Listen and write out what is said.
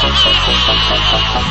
フフフフフフ。